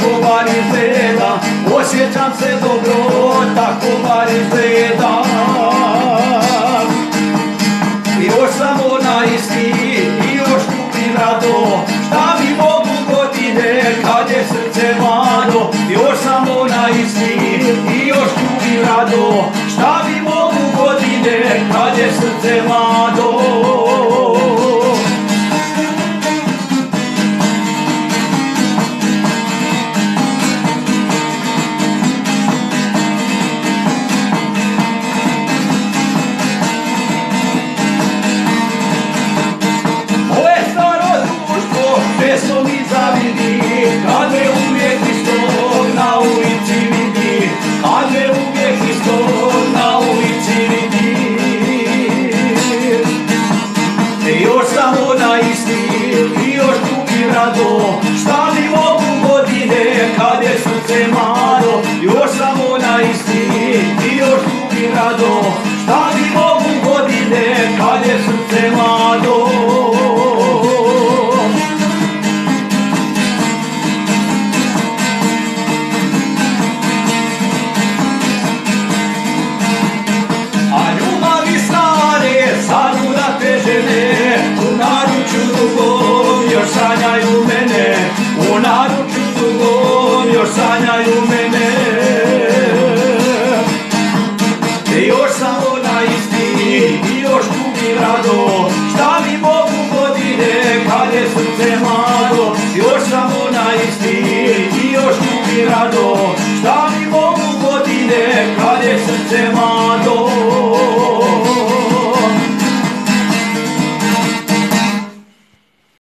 tako bar izgleda Osjećam se dobro, tako bar izgleda Još sam ona isti i još kupim rado. Šta mi mogu godine kad je srce mlado Još sam ona isti i još kupim rado. Šta mi mogu godine kad je srce も još sanjaju mene. I još sam ona isti i još drugim rado. Šta mi Bogu godine kad je srce malo? Još sam ona isti i još drugim rado. Šta mi Bogu godine kad je srce malo?